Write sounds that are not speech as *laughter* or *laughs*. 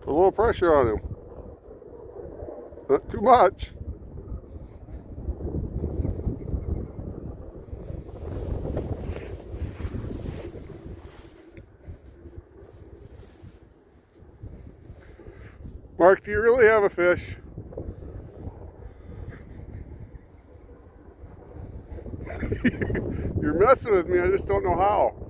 Put A little pressure on him. Not too much. Mark, do you really have a fish? *laughs* You're messing with me, I just don't know how.